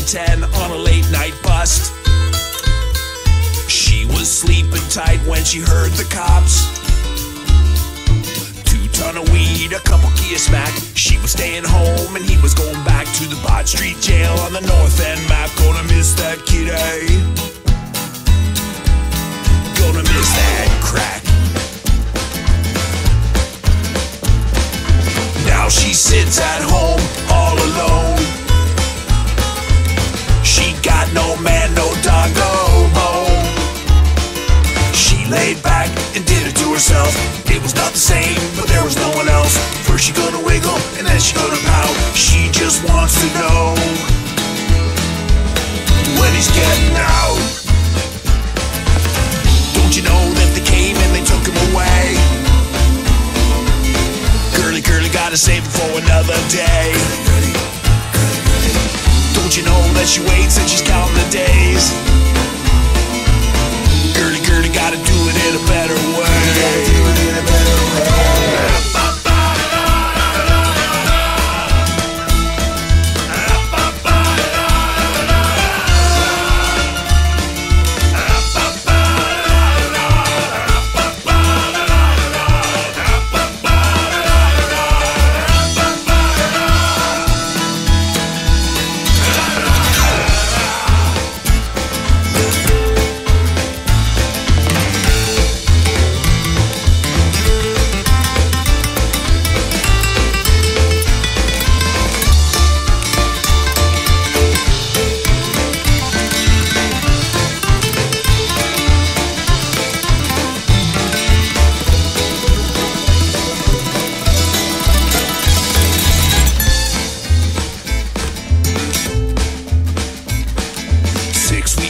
10 on a late night bust. She was sleeping tight when she heard the cops. Two ton of weed, a couple Kia smack. She was staying home and he was going back to the Barton Street jail on the north end map. Gonna miss that kid, eh? Gonna miss that crack. Now she sits at home laid back and did it to herself. It was not the same, but there was no one else. First she gonna wiggle, and then she gonna pout. She just wants to know when he's getting out. Don't you know that they came and they took him away? Curly, curly, gotta save it for another day. Don't you know that she waits and she's counting the days?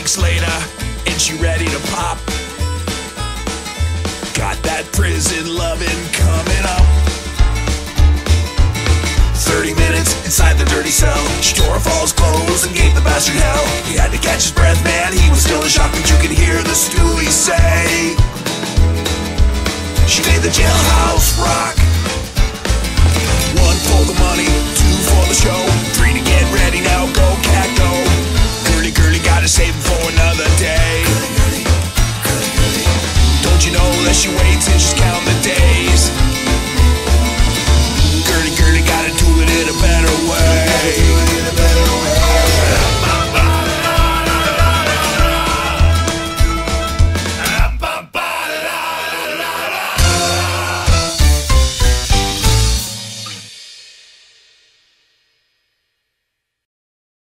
weeks later, and she ready to pop. Got that prison loving coming up. 30 minutes inside the dirty cell. She tore off all his clothes and gave the bastard hell. He had to catch his breath, man. He was still in shock, but you could hear the stoolie say. She made the jailhouse rock. One for the money, two for the show, three to get ready now, go cat go. Girly girly gotta save unless you wait and she's counting.